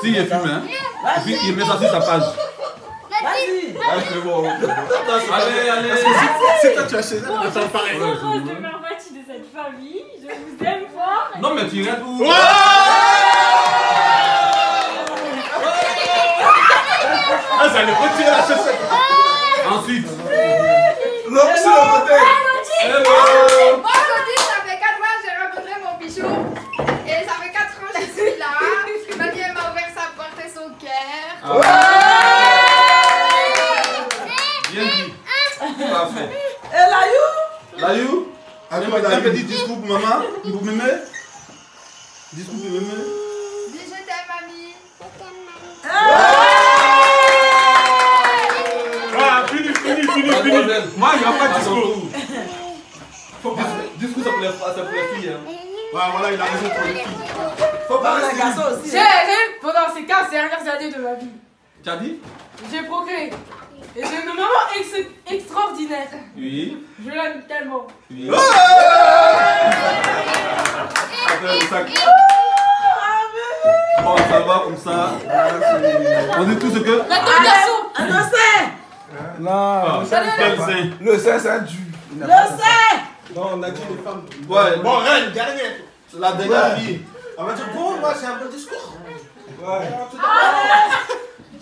Si, il fume, hein. Et puis il met ça sur sa page. Vas-y. Ah, c'est bon. Allez, allez. C'est toi, tu as chez Bon, je suis heureuse de faire partie de cette famille. Je vous aime fort. Non, mais tu restes où? Ah, ça allait retirer la chaussette. Ensuite. L'homme sur le côté. Hello. Moi, aujourd'hui, ça fait 4 ans que j'ai rencontré mon bichou. Et ça fait 4 ans que je suis là. Mamie, elle m'a ouvert sa porte et son cœur. Bien dit. Parfait. Et là, oui, petit- un Layou. petit discours pour maman? Pour mémé? Discours pour mémé? Dis je t'aime, mamie? Ah, fini, fini, fini, Pas fini. Moi, il n'y a pas de discours. tour. Dis- Discours, ça pour les c'est pour les filles. hein. Ouais, voilà, il a raison pour les filles. Faut pas les rester. garçons aussi. J'ai aimé pendant ces 15 dernières années de ma vie. Tu as dit J'ai procréé. Et j'ai une maman ex- extraordinaire. Oui. Je l'aime tellement. Oui. Ça fait le sac. Bon, ça va comme ça. On dit tout ce que. La deux garçons. Annoncez Non, Ah, le sein, sein sein, c'est un dû. Le sais Non, on a dit les femmes. Ouais. Bon, reine, dernière. C'est la dernière fille. On va dire, bon, moi, c'est un bon discours. Ouais.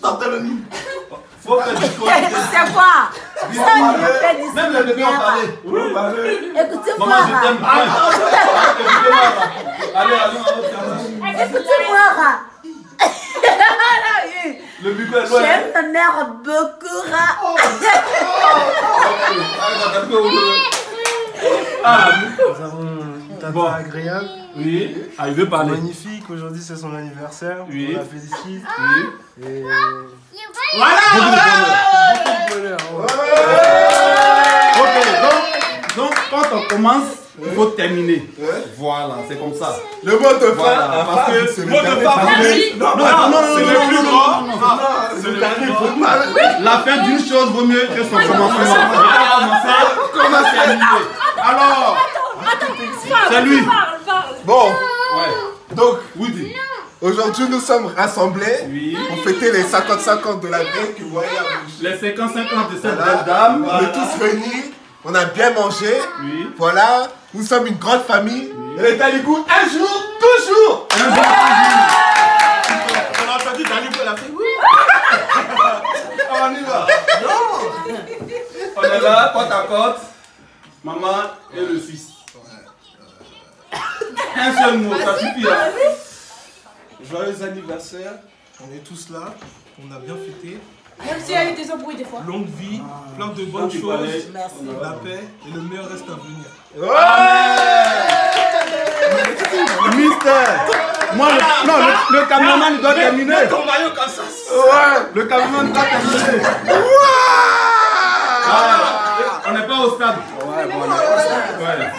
Faut faire du discours. C'est quoi? Même les bébés ont parlé. Écoutez-moi. Maman, je t'aime. Écoutez-moi. Allez, allez, va Écoutez-moi. Ra. Le buco est loin. J'aime ma mère beaucoup. Ra. Ah, Nous avons une tata Bon. agréable, oui. Ah, il veut parler. magnifique. Aujourd'hui, c'est son anniversaire. Oui. On la félicite. Oui. Et Voilà, Beaucoup de bonheur. beaucoup de. Ok, donc, donc quand on commence, il faut terminer. Voilà, c'est comme ça. Le mot de fin, Voilà, à parce que c'est le mot de fin. Non, Non, non, non, non, c'est non, le non, plus non, grand. non, non, Non, c'est le faut parler. La fin d'une chose vaut mieux que son commencement. Il a commencé, comment terminer Alors, c'est lui. Parle, parle. Bon, Ouais, donc, Woody. aujourd'hui, nous sommes rassemblés Oui. pour fêter les 55 ans de la vie que vous voyez à. Les 55 ans de cette Voilà. belle dame. On est tous réunis, on a bien mangé. Oui. Voilà, nous sommes une grande famille. Et les Taligou, un jour, toujours. Un jour, On a entendu Taligou, elle a fait oui. on y va. Non. on est là, côte à côte. Maman et le fils. Un seul mot, ça suffit. hein. Joyeux anniversaire. On est tous là. On a bien fêté. Même s'il y a eu des embrouilles des fois. Longue vie, plein de bonnes choses. Merci. La paix et le meilleur reste à venir. Mister Moi, le, non, le, le cameraman doit terminer. ton maillot comme ça. Ouais, le cameraman doit terminer. Ah, on n'est pas au stade. Ouais, voilà. Ouais.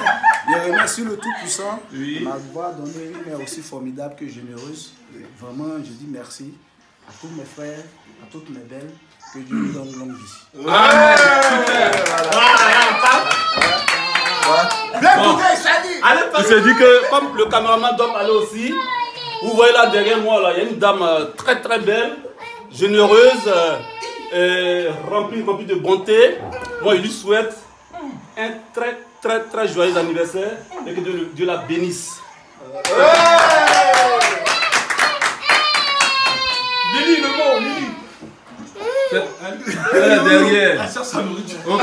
Je remercie le Tout-Puissant Oui. de m'avoir donné une mère aussi formidable que généreuse. Vraiment, je dis merci à tous mes frères, à toutes mes belles. Que Dieu nous donne longue vie. Il s'est dit que comme le cameraman doit aller aussi, vous voyez là derrière moi, là, il y a une dame euh, très très belle, généreuse, euh, remplie, remplie de bonté. Moi, je lui souhaite un très très très joyeux anniversaire et que Dieu, Dieu la bénisse. Lily, le mot, Lily. Elle est derrière. Elle cherche sa nourriture. Ok.